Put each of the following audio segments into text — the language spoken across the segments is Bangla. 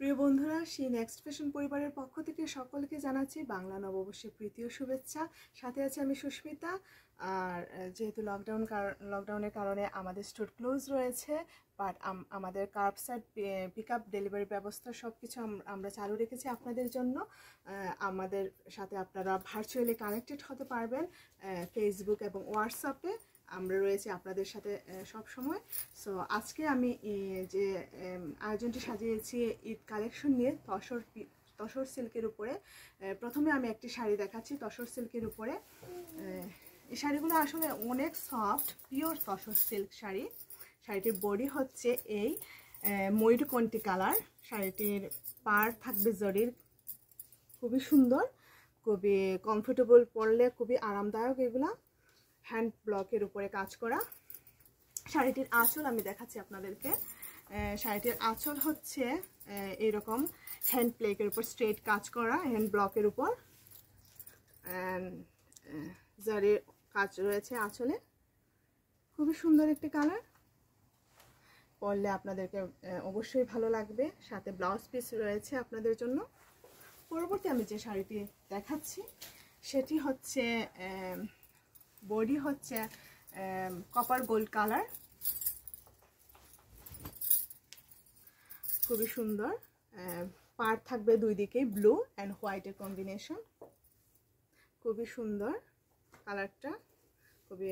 প্রিয় বন্ধুরা, সেই নেক্সট ফ্যাশন পরিবারের পক্ষ থেকে সকলকে জানাচ্ছি বাংলা নববর্ষের প্রীতীয় শুভেচ্ছা। সাথে আছে আমি সুস্মিতা। আর যেহেতু লকডাউন লকডাউনের কারণে আমাদের স্টোর ক্লোজ রয়েছে বাট আমাদের কার্প পিক আপ ডেলিভারি ব্যবস্থা সব কিছু আমরা চালু রেখেছি আপনাদের জন্য। আমাদের সাথে আপনারা ভার্চুয়ালি কানেক্টেড হতে পারবেন ফেসবুক এবং হোয়াটসঅ্যাপে আমরা রয়েছি আপনাদের সাথে সব সময়। সো আজকে আমি যে আয়োজনটি সাজিয়েছি ঈদ কালেকশন নিয়ে তসর তসর সিল্কের উপরে। প্রথমে আমি একটি শাড়ি দেখাচ্ছি তসর সিল্কের উপরে। এই শাড়িগুলো আসলে অনেক soft pure tussar silk sari. শাড়িটির বডি হচ্ছে এই আহ, ময়ূরকণ্ঠী কালার শাড়িটির পার থাকবে জরির। খুবই সুন্দর খুবই কমফোর্টেবল পরলে খুবই আরামদায়ক এগুলা। হ্যান্ড ব্লকের উপরে কাজ করা। শাড়িটির আঁচল আমি দেখাচ্ছি আপনাদেরকে। শাড়িটির আঁচল হচ্ছে এরকম হ্যান্ড প্লেকের উপর স্ট্রেট কাজ করা হ্যান্ড ব্লকের উপর। জারির কাজ রয়েছে আঁচলে। খুবই সুন্দর একটি কালার। পরলে আপনাদেরকে অবশ্যই ভালো লাগবে। সাথে ব্লাউজ পিস রয়েছে আপনাদের জন্য। পরবর্তী আমি যে শাড়িটি দেখাচ্ছি, সেটি হচ্ছে বডি হচ্ছে কপার গোল্ড কালার খুবই সুন্দর। পার থাকবে দুই দিকেই ব্লু অ্যান্ড হোয়াইটের কম্বিনেশন খুবই সুন্দর কালারটা খুবই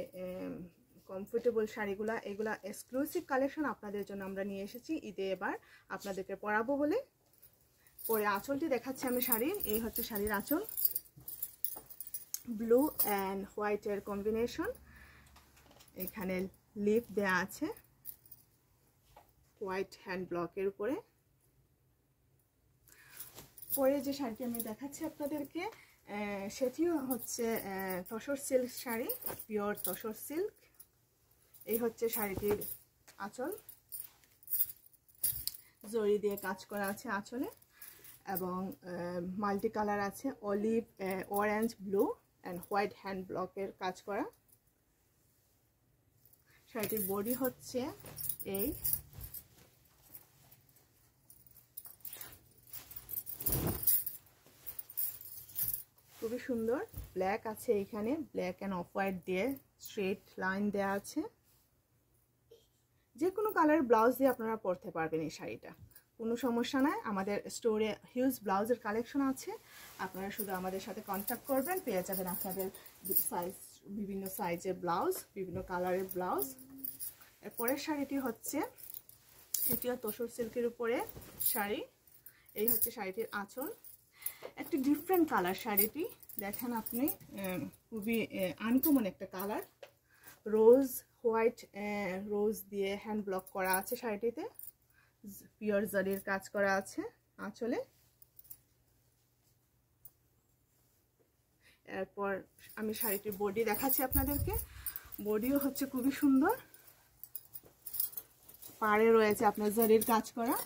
কমফোর্টেবল শাড়িগুলা, এগুলা এক্সক্লুসিভ কালেকশন আপনাদের জন্য আমরা নিয়ে এসেছি। ঈদে এবার আপনাদেরকে পরাবো বলে। পরে আঁচলটি দেখাচ্ছি আমি শাড়ির। এই হচ্ছে শাড়ির আঁচল। ব্লু অ্যান্ড হোয়াইটের কম্বিনেশন। এখানে লিপ দেয়া আছে হোয়াইট হ্যান্ড ব্লকের উপরে। পরে যে শাড়িটি আমি দেখাচ্ছি আপনাদেরকে সেটিও হচ্ছে tussar silk sari, pure tussar silk. এই হচ্ছে শাড়িটির আঁচল। জরি দিয়ে কাজ করা আছে আঁচলে এবং মাল্টি কালার আছে olive orange, blue. And white hand ব্লকের কাজ করা। শাড়িটির বডি হচ্ছে এই। খুবই সুন্দর। ব্ল্যাক আছে এখানে। ব্ল্যাক অ্যান্ড অফ হোয়াইট দিয়ে স্ট্রেট লাইন দেওয়া আছে। যে কোনো কালার ব্লাউজ দিয়ে আপনারা পরতে পারবেন এই শাড়িটা। কোনো সমস্যা নাই। আমাদের স্টোরে হিউজ ব্লাউজের কালেকশন আছে। আপনারা শুধু আমাদের সাথে কন্ট্যাক্ট করবেন, পেয়ে যাবেন আপনাদের সাইজ বিভিন্ন সাইজের ব্লাউজ, বিভিন্ন কালারের ব্লাউজ। এরপরের শাড়িটি হচ্ছে, এটিও তসর সিল্কের উপরে শাড়ি। এই হচ্ছে শাড়িটির আঁচল। একটি ডিফারেন্ট কালার শাড়িটি। দেখেন আপনি খুবই আনকমন একটা কালার রোজ হোয়াইট রোজ দিয়ে হ্যান্ড ব্লক করা আছে শাড়িটিতে। পিওর জারির কাজ করা আছে। আঁচলে। এরপর আমি শাড়িটির বডি দেখাচ্ছি আপনাদেরকে। বডিও হচ্ছে খুবই সুন্দর। পাড়ে রয়েছে আপনার জরির কাজ করা।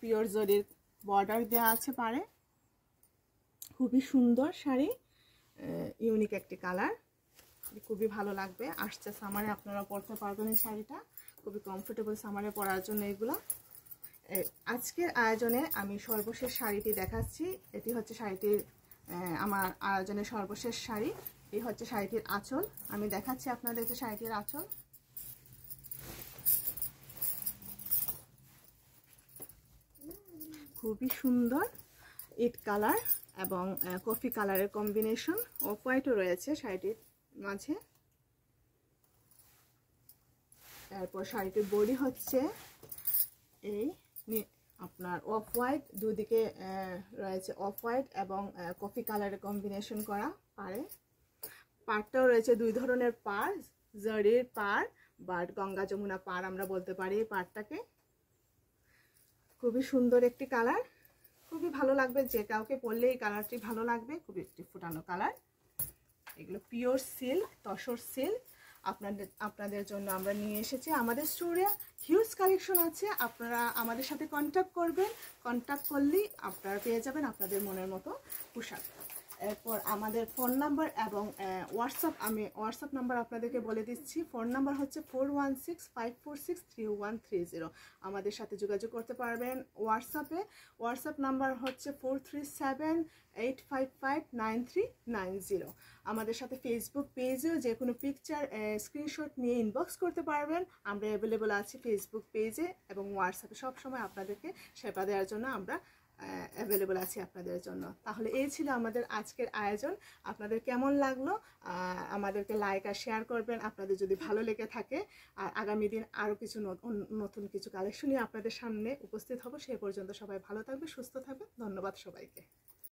পিওর জরির বর্ডার দেওয়া আছে পাড়ে। খুবই সুন্দর শাড়ি। ইউনিক একটি কালার। খুবই ভালো লাগবে। আসছে সামারে, আপনারা পরতে পারবেন এই শাড়িটা। খুবই কমফোর্টেবল সামারে পরার জন্য এগুলো। আজকের আয়োজনে আমি সর্বশেষ শাড়িটি দেখাচ্ছি। এটি হচ্ছে শাড়িটির আমার আয়োজনের সর্বশেষ শাড়ি। এই হচ্ছে শাড়িটির আঁচল। আমি দেখাচ্ছি আপনাদেরকে শাড়িটির আঁচল। খুবই সুন্দর, ইট কালার এবং কফি কালারের কম্বিনেশন। অফ হোয়াইটও রয়েছে শাড়িটির মাঝে। তারপর শাড়িটির বডি হচ্ছে এই আপনার অফ হোয়াইট দুদিকে রয়েছে অফ হোয়াইট এবং কফি কালারের কম্বিনেশন করা পারে পাড়টাও রয়েছে দুই ধরনের পার জরির পার বাট গঙ্গা যমুনা পার আমরা বলতে পারি এই পাড়টাকে। খুবই সুন্দর একটি কালার খুবই ভালো লাগবে, যে কাউকে পরলে এই কালারটি ভালো লাগবে। খুবই একটি ফুটানো কালার এগুলো পিওর সিল্ক তসর সিল্ক আপনাদের আপনাদের জন্য আমরা নিয়ে এসেছি। আমাদের স্টোরে হিউজ কালেকশন আছে। আপনারা আমাদের সাথে কন্ট্যাক্ট করবেন। কন্ট্যাক্ট করলেই আপনারা পেয়ে যাবেন আপনাদের মনের মতো পোশাক। এরপর আমাদের ফোন নাম্বার এবং হোয়াটসঅ্যাপ আমি হোয়াটসঅ্যাপ নাম্বার আপনাদেরকে বলে দিচ্ছি। ফোন নাম্বার হচ্ছে four one six five four six three one three zero আমাদের সাথে যোগাযোগ করতে পারবেন হোয়াটসঅ্যাপে হোয়াটসঅ্যাপ নাম্বার হচ্ছে four three seven eight five five nine three nine zero আমাদের সাথে ফেসবুক পেজেও যে কোনো পিকচার স্ক্রিনশট নিয়ে ইনবক্স করতে পারবেন। আমরা অ্যাভেলেবল আছি ফেসবুক পেজে এবং হোয়াটসঅ্যাপে সবসময় আপনাদেরকে সেবা দেওয়ার জন্য আমরা অ্যাভেলেবল আছি আপনাদের জন্য। তাহলে এই ছিল আমাদের আজকের আয়োজন। আপনাদের কেমন লাগল? আমাদেরকে লাইক আর শেয়ার করবেন। আপনাদের যদি ভালো লেগে থাকে, আর আগামী দিন আরও কিছু নতুন কিছু কালেকশনই আপনাদের সামনে উপস্থিত হব। সে পর্যন্ত সবাই ভালো থাকবে সুস্থ থাকবে ধন্যবাদ সবাইকে।